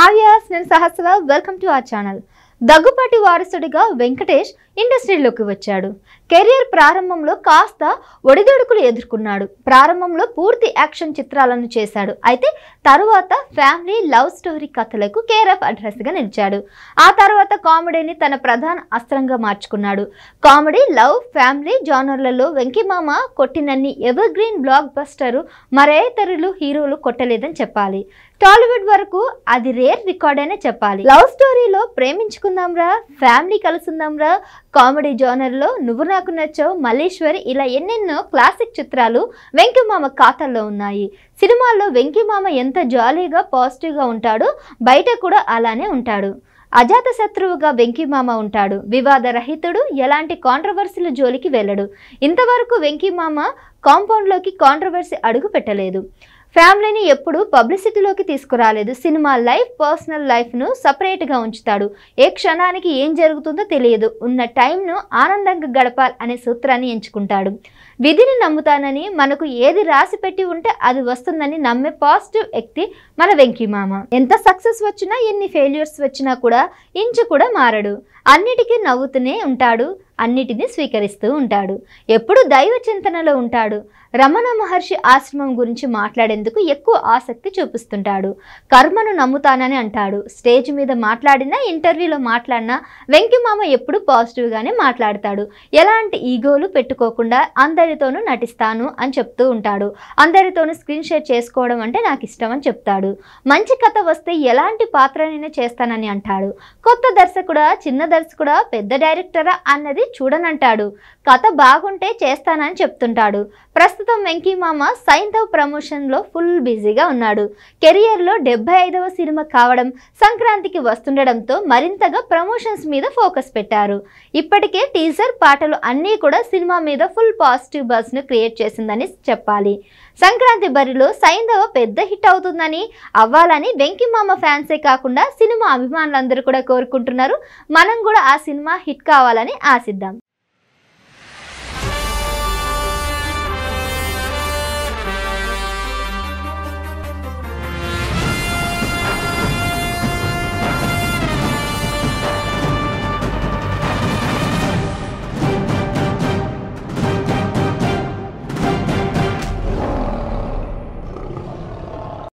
Hi యాస్ నేను Sahasra welcome to our channel. Daggubati వారసుడిగా వెంకటేష్ ఇండస్ట్రీలోకి వచ్చాడు. కెరియర్ ప్రారంభంలో కాస్త ఒడిదుడుకులు ఎదుర్కొన్నాడు. ప్రారంభంలో పూర్తి యాక్షన్ చిత్రాలను చేశాడు. అయితే తరువాత ఫ్యామిలీ లవ్ స్టోరీ కథలకు కేర్ అడ్రస్గా నిలిచాడు. ఆ తర్వాత కామెడీని తన ప్రధాన అస్త్రంగా మార్చుకున్నాడు. కామెడీ లవ్ ఫ్యామిలీ జానర్లలో వెంకిమామ కొట్టినన్ని ఎవర్ గ్రీన్ బ్లాక్ బస్టర్ మరే ఇతరులు హీరోలు కొట్టలేదని చెప్పాలి. టాలీవుడ్ వరకు అది రేర్ రికార్డ్ అనే చెప్పాలి. లవ్ స్టోరీలో ప్రేమించుకుందాంరా ఫ్యామిలీ కలుసుందాంరా కామెడీ జోనర్లో నువ్వు నాకు నచ్చావు మల్లేశ్వరి ఇలా ఎన్నెన్నో క్లాసిక్ చిత్రాలు వెంకిమామ ఖాతాల్లో ఉన్నాయి. సినిమాల్లో వెంకిమామ ఎంత జాలీగా పాజిటివ్గా ఉంటాడో బయట కూడా అలానే ఉంటాడు. అజాత శత్రువుగా వెంకీమామ ఉంటాడు. వివాద రహితుడు ఎలాంటి కాంట్రవర్సీల జోలికి వెళ్ళడు. ఇంతవరకు వెంకీమామ కాంపౌండ్లోకి కాంట్రవర్సీ అడుగు పెట్టలేదు. ఫ్యామిలీని ఎప్పుడు పబ్లిసిటీలోకి తీసుకురాలేదు. సినిమా లైఫ్ పర్సనల్ లైఫ్ను సపరేట్గా ఉంచుతాడు. ఏ క్షణానికి ఏం జరుగుతుందో తెలియదు. ఉన్న టైంను ఆనందంగా గడపాలి అనే సూత్రాన్ని ఎంచుకుంటాడు. విధిని నమ్ముతానని మనకు ఏది రాసి పెట్టి ఉంటే అది వస్తుందని నమ్మే పాజిటివ్ వ్యక్తి మన వెంకీమామ. ఎంత సక్సెస్ వచ్చినా ఎన్ని ఫెయిల్యూర్స్ వచ్చినా కూడా ఇంచు కూడా మారడు. అన్నిటికీ నవ్వుతూనే ఉంటాడు. అన్నిటినీ స్వీకరిస్తూ ఉంటాడు. ఎప్పుడు దైవ చింతనలో ఉంటాడు. రమణ మహర్షి ఆశ్రమం గురించి మాట్లాడేందుకు ఎక్కువ ఆసక్తి చూపిస్తుంటాడు. కర్మను నమ్ముతానని అంటాడు. స్టేజ్ మీద మాట్లాడినా ఇంటర్వ్యూలో మాట్లాడినా వెంకిమామ ఎప్పుడు పాజిటివ్గానే మాట్లాడతాడు. ఎలాంటి ఈగోలు పెట్టుకోకుండా అందరితోనూ నటిస్తాను అని చెప్తూ ఉంటాడు. అందరితోనూ స్క్రీన్ షేర్ చేసుకోవడం అంటే నాకు ఇష్టం అని చెప్తాడు. మంచి కథ వస్తే ఎలాంటి పాత్రనైనా చేస్తానని అంటాడు. కొత్త దర్శకుడా చిన్న దర్శకుడా పెద్ద డైరెక్టరా అన్నది చూడనంటాడు. కథ బాగుంటే చేస్తానని చెప్తుంటాడు. ప్రస్తుతం వెంకీమామ సైంధవ్ ప్రమోషన్లో ఫుల్ బిజీగా ఉన్నాడు. కెరియర్లో డెబ్బై ఐదవ సినిమా కావడం సంక్రాంతికి వస్తుండడంతో మరింతగా ప్రమోషన్స్ మీద ఫోకస్ పెట్టారు. ఇప్పటికే టీజర్ పాటలు అన్నీ కూడా సినిమా మీద ఫుల్ పాజిటివ్ బస్ను క్రియేట్ చేసిందని చెప్పాలి. సంక్రాంతి బరిలో సైంధవ పెద్ద హిట్ అవుతుందని అవ్వాలని వెంకిమామ ఫ్యాన్సే కాకుండా సినిమా అభిమానులందరూ కూడా కోరుకుంటున్నారు. మనం కూడా ఆ సినిమా హిట్ కావాలని ఆశిద్దాం.